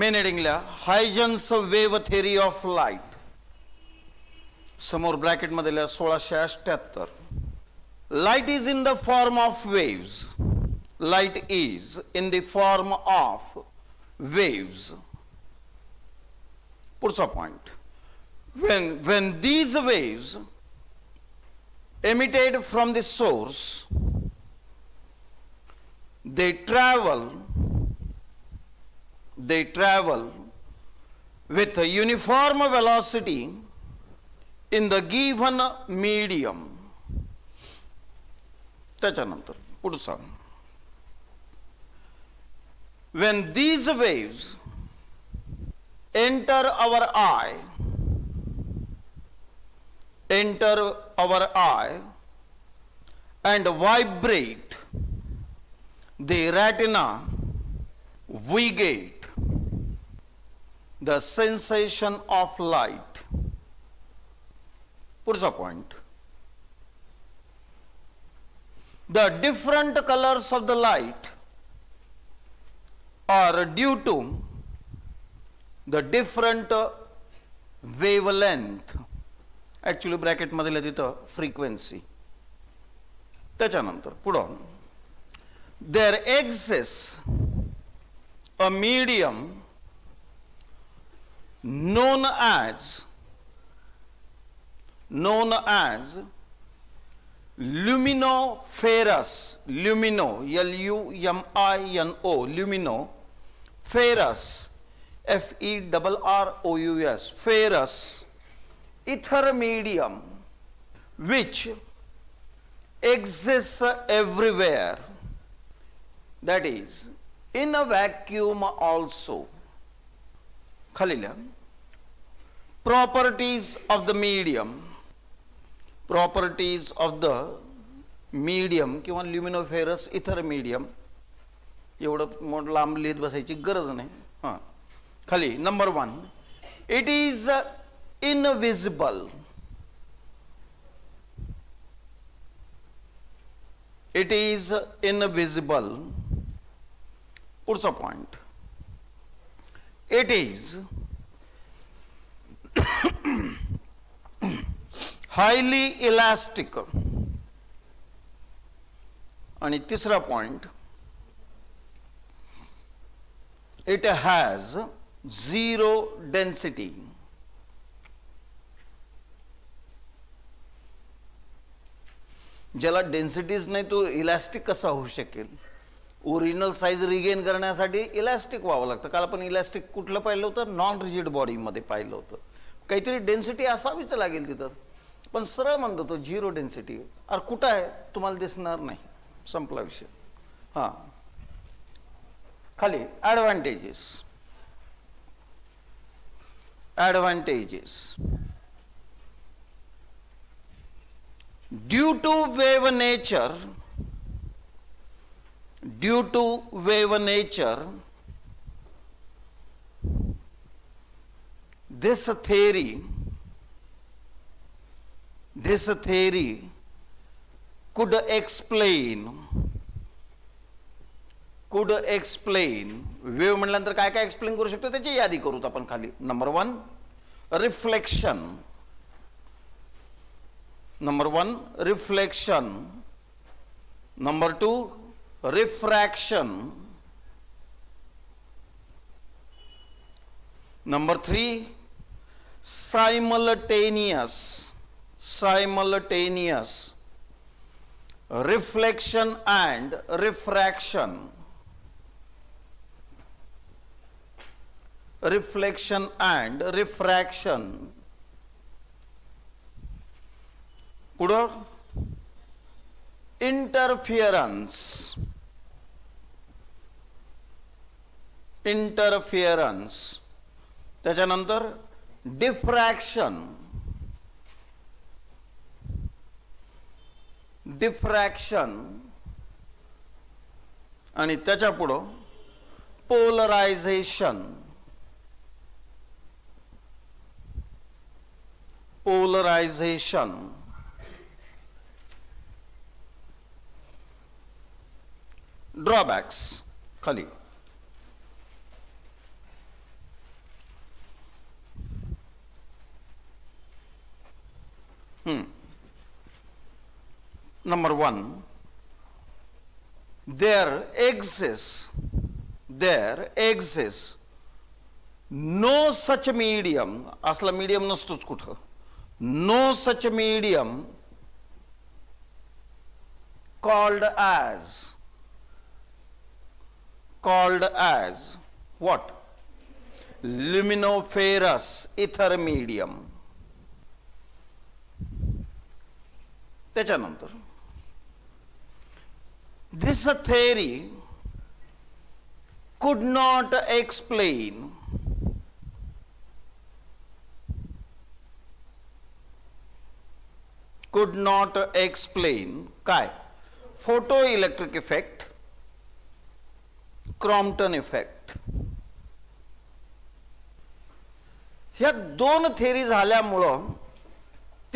Main हेडिंगला Huygens wave theory of light समोर ब्रॅकेटमध्ये सोळाशे अठ्याहत्तर light is in the form of waves light is in the form of waves पुढचा point when when these waves emitted from the source they travel they travel with a uniform velocity in the given medium त्याच्यानंतर पुढचा when these waves enter our eye enter our eye and vibrate the retina, we get the sensation of light. पुढचा point. The different colors of the light are due to the different wavelength actually ब्रॅकेटमध्ये तिथं frequency त्याच्यानंतर पुढं there एक्झेस a medium known as known as luminiferous lumino l u m i n o lumino. Ferrous f e r r o u s ferrous ether medium which exists everywhere. That is in a vacuum also. Khalilam properties of the medium properties of the medium किंवा luminiferous इतर medium एवढं मोठ लांब लिहित बसायची गरज नाही हां खाली number one it is invisible it is invisible पुढचा point it is highly elastic. आणि तिसरा point it has zero density ज्याला डेन्सिटीज नाही तो इलॅस्टिक कसा होऊ शकेल? ओरिजिनल साईज रिगेन करण्यासाठी इलॅस्टिक व्हावं लागतं. काल आपण इलॅस्टिक कुठलं पाहिलं होतं? नॉन रिजिड बॉडीमध्ये पाहिलं होतं. काहीतरी डेन्सिटी असावीच लागेल तिथं. पण सरळ म्हणतो तो झिरो डेन्सिटी अरे कुठं आहे? तुम्हाला दिसणार नाही. संपला विषय. हां. खाली advantages advantages due to wave nature due to wave nature this theory this theory could explain could explain wave म्हटल्यानंतर काय काय एक्सप्लेन करू शकतो त्याची यादी करूत आपण खाली number one reflection Number one, reflection. Number two, refraction. Number three, simultaneous, simultaneous reflection and refraction. Reflection and refraction. पुढं इंटरफिअरन्स इंटरफिअरन्स त्याच्यानंतर डिफ्रॅक्शन डिफ्रॅक्शन आणि त्याच्या पुढं पोलरायझेशन पोलरायझेशन ड्रॉबॅक्स खाली. Hmm. Number one, there exists, there exists no such medium, asla medium nastuts kutha, no such medium called as, called as what? Luminiferous ether medium. त्याच्यानंतर this theory could not explain could not explain काय? Photo electric effect Compton effect ह्या दोन theory झाल्यामुळं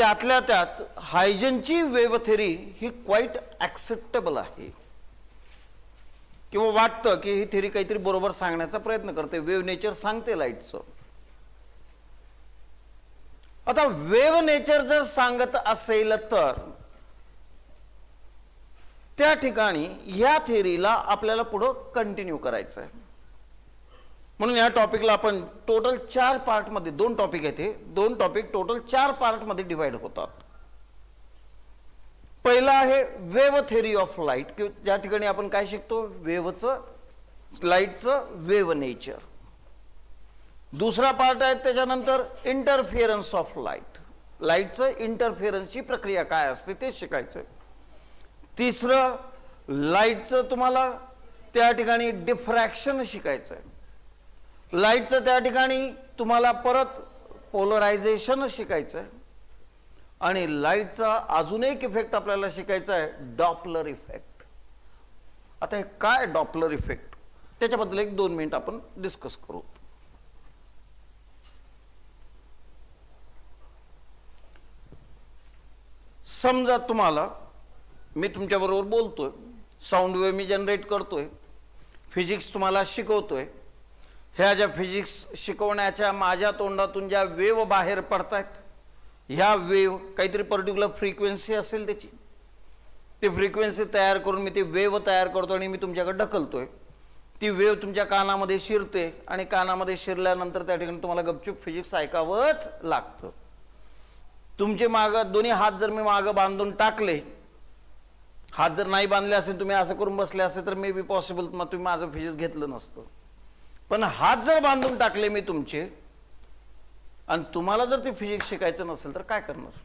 त्यातल्या त्यात हायजनची wave theory ही quite acceptable आहे. किंवा वाटतं की ही थेरी काहीतरी बरोबर सांगण्याचा प्रयत्न करते. वेव नेचर सांगते लाईटचं आता वेव नेचर जर सांगत असेल तर त्या ठिकाणी ह्या थेरीला आपल्याला पुढं कंटिन्यू करायचं आहे म्हणून या टॉपिकला आपण टोटल चार पार्टमध्ये दोन टॉपिक आहेत हे दोन टॉपिक टोटल चार पार्टमध्ये डिवाइड होतात. पहिला आहे वेव थेरी ऑफ लाइट कि ज्या ठिकाणी आपण काय शिकतो? वेवचं लाईटचं वेव नेचर दुसरा पार्ट आहे त्याच्यानंतर इंटरफिअरन्स ऑफ लाइट लाईटचं इंटरफिअरन्सची प्रक्रिया काय असते ते शिकायचं तिसरं लाईटचं तुम्हाला त्या ठिकाणी डिफ्रॅक्शन शिकायचं आहे लाईटचं त्या ठिकाणी तुम्हाला परत पोलरायझेशन शिकायचं आहे आणि लाईटचा अजून एक इफेक्ट आपल्याला शिकायचा आहे डॉपलर इफेक्ट आता हे काय डॉपलर इफेक्ट त्याच्याबद्दल एक दोन मिनिट आपण डिस्कस करू. समजा तुम्हाला मी तुमच्याबरोबर बोलतोय. साऊंड वेव्ह मी जनरेट करतोय. फिजिक्स तुम्हाला शिकवतोय. ह्या ज्या फिजिक्स शिकवण्याच्या माझ्या तोंडातून ज्या वेव बाहेर पडतायत ह्या वेव काहीतरी पर्टिक्युलर फ्रिक्वेन्सी असेल त्याची. ती फ्रिक्वेन्सी तयार करून मी ती वेव तयार करतो आणि मी तुमच्याकडे ढकलतोय. ती वेव तुमच्या कानामध्ये शिरते आणि कानामध्ये शिरल्यानंतर त्या ठिकाणी तुम्हाला गपचूप फिजिक्स ऐकावंच लागतं. तुमचे माग दोन्ही हात जर मी मागं बांधून टाकले हात जर नाही बांधले असेल तुम्ही असं करून बसले असेल तर मे बी पॉसिबल मग तुम्ही माझं फिजिक्स घेतलं नसतं. पण हात जर बांधून टाकले मी तुमचे आणि तुम्हाला जर ते फिजिक्स शिकायचं नसेल तर काय करणार?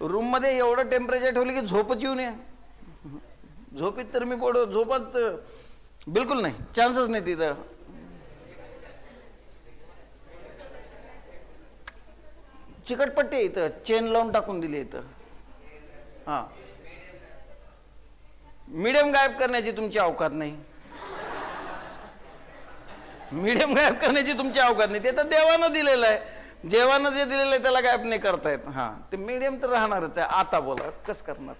रूममध्ये एवढं टेम्परेचर ठेवलं की झोपच येऊ नये. झोपीत तर मी पडो झोपत बिलकुल नाही. चान्सच नाही तिथं. चिकटपट्टी इथं. चेन लावून टाकून दिली इथं. हा. मीडियम गायब करण्याची तुमची अवकात नाही. मीडियम गायब करण्याची तुमची अवकात नाही. ते तर देवानं दिलेलं आहे. जेवानं जे दिलेलं आहे त्याला गायब नाही करता येत हा. ते मीडियम तर राहणारच आहे. आता बोला. कस करणार?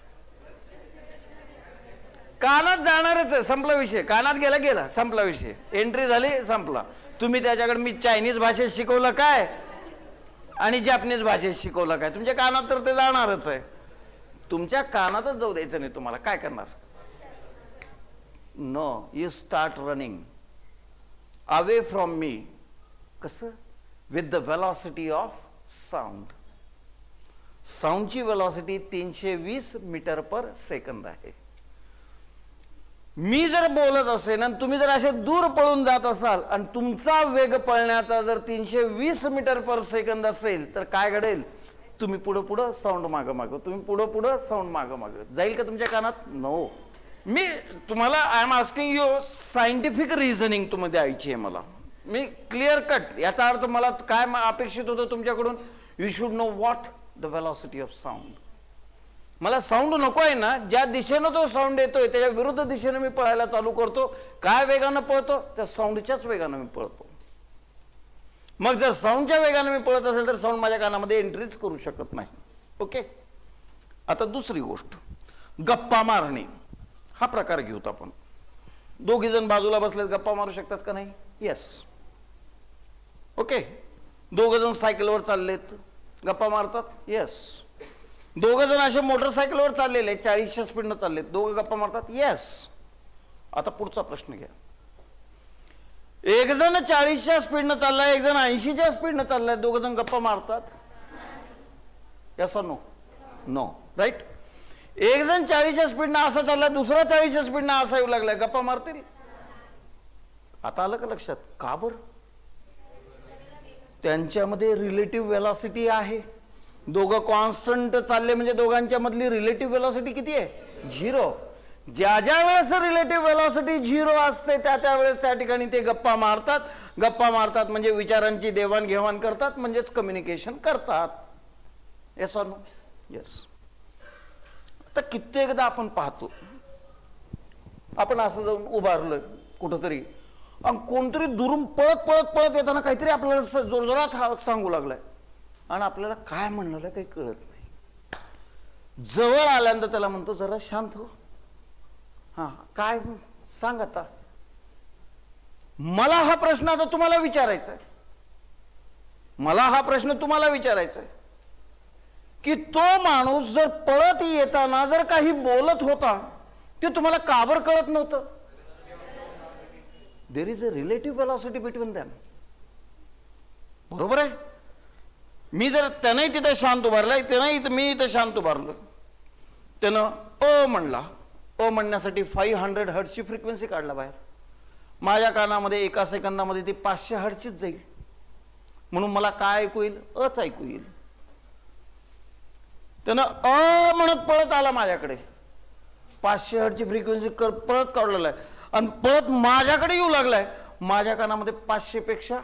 कानात जाणारच आहे. संपला विषय. कानात गेला गेला. संपला विषय. एंट्री झाली संपला. तुम्ही त्याच्याकडे मी चायनीज भाषेत शिकवलं काय? आणि जॅपनीज भाषेत शिकवलं काय? तुमच्या कानात तर ते जाणारच आहे. तुमच्या कानातच जाऊ द्यायचं नाही तुम्हाला. काय करणार? No you start running away from me कसं? With the velocity of sound साऊंडची velocity तीनशे वीस मीटर पर सेकंद आहे. मी जर बोलत असेन आणि तुम्ही जर असे दूर पळून जात असाल आणि तुमचा वेग पळण्याचा जर तीनशे वीस मीटर पर सेकंद असेल तर काय घडेल? तुम्ही पुढं पुढं साऊंड मागं मागं तुम्ही पुढं पुढं साऊंड मागं मागं. जाईल का तुमच्या कानात? नो मी तुम्हाला I am asking you scientific reasoning तुम्ही द्यायची आहे मला. मी क्लिअर कट याचा अर्थ मला काय अपेक्षित होतं तुमच्याकडून? You should know what the velocity of sound मला साऊंड नको आहे ना ज्या दिशेनं तो साऊंड येतोय त्याच्या विरुद्ध दिशेनं मी पळायला चालू करतो. काय वेगानं पळतो? त्या साऊंडच्याच वेगानं मी पळतो. मग जर साऊंडच्या वेगानं मी पळत असेल तर साऊंड माझ्या कानामध्ये एंट्रीच करू शकत नाही. ओके? आता दुसरी गोष्ट. गप्पा मारणे. हा प्रकार घेऊत आपण. दोघी जण बाजूला बसलेत गप्पा मारू शकतात का नाही? Yes okay? दोघ जण सायकलवर चाललेत. गप्पा मारतात? येस दोघं जण असे मोटरसायकलवर चाललेले चाळीसच्या स्पीडनं चाललेत. दोघं गप्पा मारतात येस आता पुढचा प्रश्न घ्या. एक जण चाळीसच्या स्पीडनं चाललाय एक जण ऐंशीच्या स्पीडनं चाललाय दोघ जण गप्पा मारतात. यस नो नो राईट एक जण चाळीसच्या स्पीडनं असा चाललाय दुसरा चाळीसच्या स्पीडनं असा येऊ लागलाय गप्पा मारतील? आता आलं का लक्षात? का बर? त्यांच्यामध्ये रिलेटिव्ह वेलॉसिटी आहे. दोघं कॉन्स्टंट चालले म्हणजे दोघांच्या मधली रिलेटिव्ह वेलॉसिटी किती आहे? झिरो ज्या ज्या वेळेस रिलेटिव्ह वेलॉसिटी झिरो असते त्या त्यावेळेस त्या ठिकाणी ते गप्पा मारतात. गप्पा मारतात म्हणजे विचारांची देवाणघेवाण करतात म्हणजेच कम्युनिकेशन करतात. येस ऑर नो येस तर कित्येकदा आपण पाहतो. आपण असं जाऊन उभारलं कुठंतरी. आणि कोणतरी दुरून पळत पळत पळत येताना काहीतरी आपल्याला स- जोरजोरात हा सांगू लागलाय. आणि आपल्याला काय म्हणलं काही कळत नाही. जवळ आल्यानंतर त्याला म्हणतो जरा शांत हो. हा काय सांग आता. मला हा प्रश्न आता तुम्हाला विचारायचा आहे मला हा प्रश्न तुम्हाला विचारायचा आहे की तो माणूस जर पळत येताना जर काही बोलत होता ते तुम्हाला काबर कळत नव्हतं? There is a relative velocity between them बरोबर आहे? मी जर त्यानंही तिथं शांत उभारलाय त्यानंही इथं- मी इथं शांत उभारलो. त्यानं अ म्हणला. अ म्हणण्यासाठी फाईव्ह हंड्रेड हर्टची फ्रिक्वेन्सी काढला बाहेर. माझ्या कानामध्ये एका सेकंदामध्ये ती पाचशे हर्टचीच जाईल. म्हणून मला काय ऐकू येईल? अच ऐकू येईल. त्यानं अ म्हणत पळत आला माझ्याकडे. पाचशे हर्टची फ्रिक्वेन्सी कर पळत काढलेला आहे आणि पळत माझ्याकडे येऊ लागलाय. माझ्या कानामध्ये पाचशे पेक्षा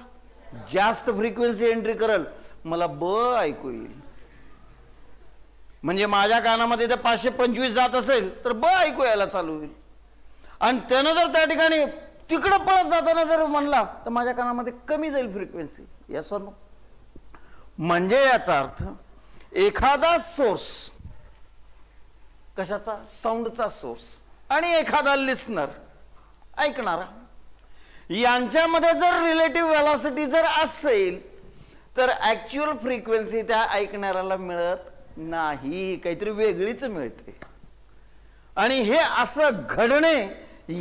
जास्त फ्रिक्वेन्सी एंट्री करल मला ब ऐकू येईल. म्हणजे माझ्या कानामध्ये जर पाचशे पंचवीस जात असेल तर ब ऐकू यायला चालू होईल. आणि त्यानं जर त्या ठिकाणी तिकडं पळत जाताना जर म्हणला तर माझ्या कानामध्ये कमी जाईल फ्रिक्वेन्सी यस नो म्हणजे याचा अर्थ एखादा सोर्स कशाचा? साऊंडचा सोर्स आणि एखादा लिस्नर ऐकणारा. यांच्यामध्ये जर रिलेटिव्ह वेलॉसिटी जर असेल तर ऍक्च्युअल फ्रिक्वेन्सी त्या ऐकणाऱ्याला मिळत नाही. काहीतरी वेगळीच मिळते. आणि हे असं घडणे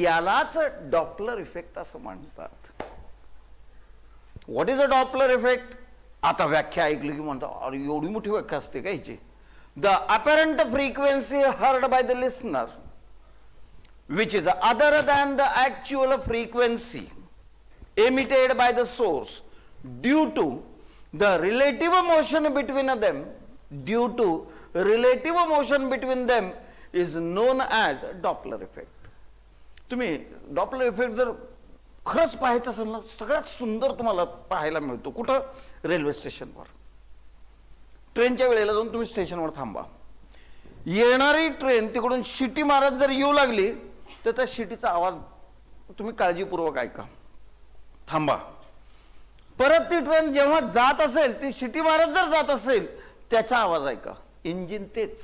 यालाच डॉपलर इफेक्ट असं म्हणतात. What is a Doppler effect आता व्याख्या ऐकली की म्हणतात अरे एवढी मोठी व्याख्या असते का हिची? The apparent frequency heard by the listener which is other than the actual frequency emitted by the source due to the relative motion between them due to relative motion between them is known as Doppler effect तुम्ही Doppler effect जर खरंच पाहायचं असेल ना सगळ्यात सुंदर तुम्हाला पाहायला मिळतो कुठं रेल्वे स्टेशनवर ट्रेनच्या वेळेला जाऊन तुम्ही स्टेशनवर थांबा येणारी ट्रेन तिकडून शिटी मारत जर येऊ लागली तर त्या शिटीचा आवाज तुम्ही काळजीपूर्वक ऐका. थांबा. परत ती ट्रेन जेव्हा जात असेल ती शिटी मारत जर जात असेल त्याचा आवाज ऐका. इंजिन तेच.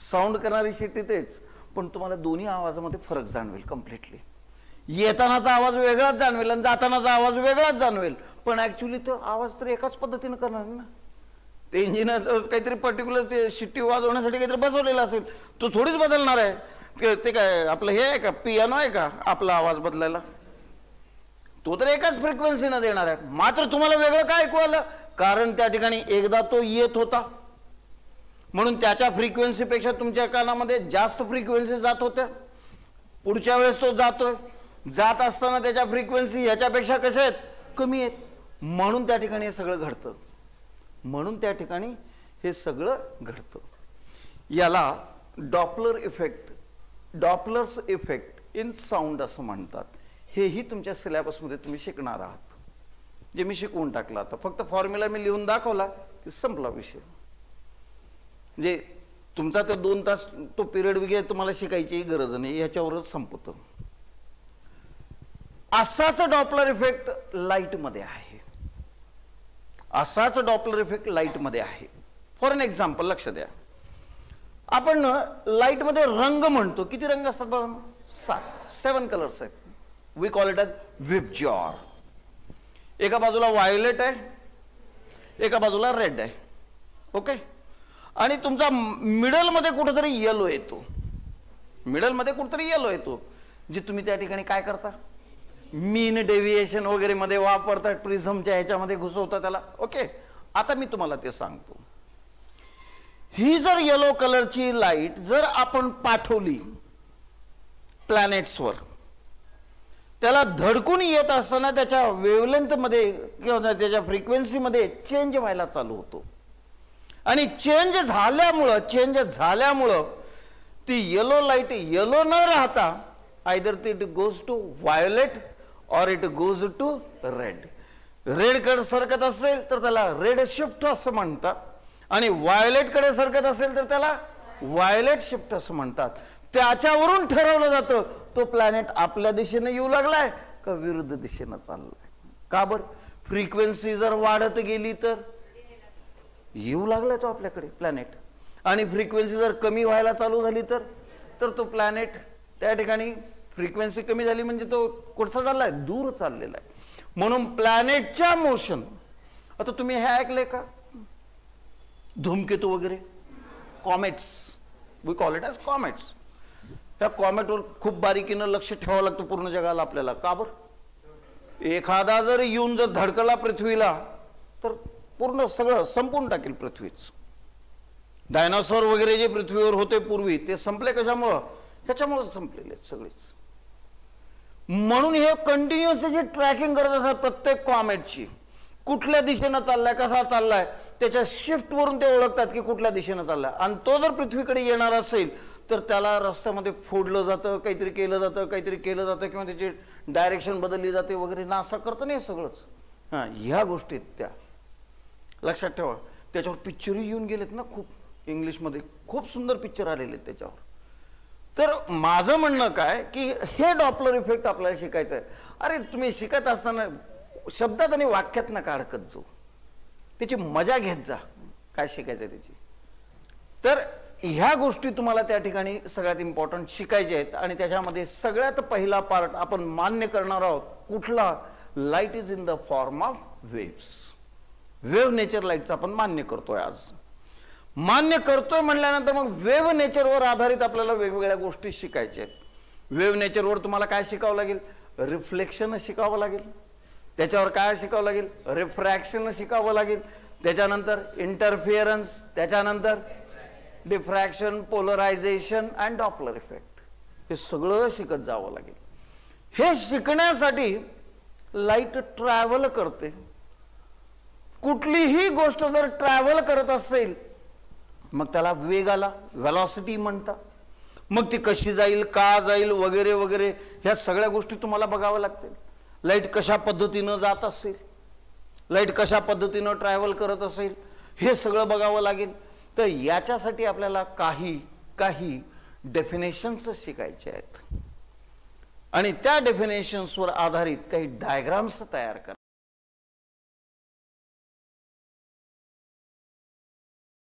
साऊंड करणारी शिटी तेच. पण तुम्हाला दोन्ही आवाजामध्ये फरक जाणवेल कम्प्लिटली येतानाचा आवाज वेगळाच जाणवेल आणि जातानाचा आवाज वेगळाच जाणवेल. पण ऍक्च्युली तो आवाज तर एकाच पद्धतीने करणार ना. ते इंजिन काहीतरी पर्टिक्युलर ते शिट्टी वाजवण्यासाठी काहीतरी बसवलेलं असेल तो थोडीच बदलणार आहे. ते- काय आपलं हे आहे का? पियानो आहे का आपला आवाज बदलायला? तो तर एकाच फ्रिक्वेन्सीनं देणार आहे. मात्र तुम्हाला वेगळं काय ऐकू आलं? कारण त्या ठिकाणी एकदा तो येत होता. म्हणून त्याच्या फ्रिक्वेन्सीपेक्षा तुमच्या कानामध्ये जास्त फ्रिक्वेन्सी जात होत्या. पुढच्या वेळेस तो जातोय. जात असताना त्याच्या फ्रिक्वेन्सी ह्याच्यापेक्षा कशा आहेत? कमी आहेत. म्हणून त्या ठिकाणी हे सगळं घडतं. म्हणून त्या ठिकाणी हे सगळं घडतं. याला Doppler effect Doppler's effect in sound असं म्हणतात. हेही तुमच्या सिलेबसमध्ये तुम्ही शिकणार आहात. जे मी शिकवून टाकलं आता. फक्त फॉर्म्युला मी लिहून दाखवला की संपला विषय. म्हणजे तुमचा ते दोन तास तो पिरियड वगैरे तुम्हाला शिकायची गरज नाही. ह्याच्यावरच संपतो. असाच डॉपलर इफेक्ट लाईटमध्ये आहे. असाच डॉपलर इफेक्ट लाईटमध्ये आहे. फॉर एन एक्झाम्पल लक्ष द्या. आपण लाईटमध्ये रंग म्हणतो. किती रंग असतात बघा सात. सेवन कलर्स आहेत. We call it a VIBGYOR एका बाजूला व्हायोलेट आहे. एका बाजूला रेड आहे. ओके आणि तुमचा मिडलमध्ये कुठेतरी येलो येतो. मिडलमध्ये कुठंतरी येलो येतो. जे तुम्ही त्या ठिकाणी काय करता? मीन डेव्हिएशन वगैरे मध्ये वापरतात प्रिझमच्या ह्याच्यामध्ये घुसवता त्याला. ओके आता मी तुम्हाला ते सांगतो. ही जर येलो कलरची लाइट जर आपण पाठवली प्लॅनेट्सवर त्याला धडकून येत असताना त्याच्या वेवलेंथमध्ये किंवा त्याच्या फ्रिक्वेन्सीमध्ये चेंज व्हायला चालू होतो. आणि चेंज झाल्यामुळं चेंज झाल्यामुळं ती येलो लाइट येलो न राहता either it goes to violet or it goes to red red कड सरकत असेल तर त्याला रेड शिफ्ट असं म्हणतात. आणि वायलेटकडे सरकत असेल तर त्याला वायलेट शिफ्ट असं म्हणतात. त्याच्यावरून ठरवलं जातं तो प्लॅनेट आपल्या दिशेने येऊ लागलाय का विरुद्ध दिशेनं चाललाय? का बर? फ्रिक्वेन्सी जर वाढत गेली तर? येऊ लागलाय तो आपल्याकडे प्लॅनेट आणि फ्रिक्वेन्सी जर कमी व्हायला चालू झाली तर? तर तो प्लॅनेट त्या ठिकाणी फ्रिक्वेन्सी कमी झाली म्हणजे तो कुठचा चाललाय? दूर चाललेला आहे. म्हणून प्लॅनेटच्या मोशन आता तुम्ही हे ऐकले का? धूमकेतू वगैरे? Comets we call it as comets त्या कॉमेटवर खूप बारीकीनं लक्ष ठेवावं लागतं पूर्ण जगाला आपल्याला. का बरं? एखादा जर येऊन जर धडकला पृथ्वीला तर पूर्ण सगळं संपून टाकेल पृथ्वीच. डायनासॉर वगैरे जे पृथ्वीवर होते पूर्वी ते संपले कशामुळं? ह्याच्यामुळं संपलेले आहेत सगळेच. म्हणून हे कंटिन्युअस जे ट्रॅकिंग करत असतात प्रत्येक कॉमेटची कुठल्या दिशेनं चाललाय कसा चाललाय त्याच्या शिफ्टवरून ते ओळखतात की कुठल्या दिशेनं चाललाय. आणि तो जर पृथ्वीकडे येणार असेल तर त्याला रस्त्यामध्ये फोडलं जातं काहीतरी केलं जातं काहीतरी केलं जातं किंवा त्याची डायरेक्शन बदलली जाते वगैरे. नासा करतं नाही सगळंच. हां ह्या गोष्टी आहेत त्या. लक्षात ठेवा. त्याच्यावर पिक्चरही येऊन गेलेत ना खूप. इंग्लिशमध्ये खूप सुंदर पिक्चर आलेले आहेत त्याच्यावर. तर माझं म्हणणं काय की हे डॉपलर इफेक्ट आपल्याला शिकायचं आहे. अरे तुम्ही शिकत असताना शब्दात आणि वाक्यात ना अडकत जाऊ. त्याची मजा घेत जा. काय शिकायचं आहे त्याची? तर ह्या गोष्टी तुम्हाला त्या ठिकाणी सगळ्यात इम्पॉर्टंट शिकायच्या आहेत. आणि त्याच्यामध्ये सगळ्यात पहिला पार्ट आपण मान्य करणार आहोत कुठला? Light is in the form of waves wave nature लाईटचं आपण मान्य करतोय आज. मान्य करतोय म्हणल्यानंतर मग वेव्ह नेचरवर आधारित आपल्याला वेगवेगळ्या गोष्टी शिकायच्या आहेत. वेव्ह नेचरवर तुम्हाला काय शिकावं लागेल? रिफ्लेक्शन शिकावं लागेल. त्याच्यावर काय शिकावं लागेल? रिफ्रॅक्शन शिकावं लागेल. त्याच्यानंतर इंटरफिअरन्स त्याच्यानंतर diffraction polarisation and Doppler effect हे सगळं शिकत जावं लागेल. हे शिकण्यासाठी लाइट ट्रॅव्हल करते. कुठलीही गोष्ट जर ट्रॅव्हल करत असेल मग त्याला वेग आला व्हॅलॉसिटी म्हणता मग ती कशी जाईल का जाईल वगैरे वगैरे ह्या सगळ्या गोष्टी तुम्हाला बघाव्या लागतील. लाइट कशा पद्धतीनं जात असेल? लाइट कशा पद्धतीनं ट्रॅव्हल करत असेल? हे सगळं बघावं लागेल. तर याच्यासाठी आपल्याला काही काही डेफिनेशन्स शिकायचे आहेत. आणि त्या डेफिनेशन्सवर आधारित काही डायग्राम्स तयार करा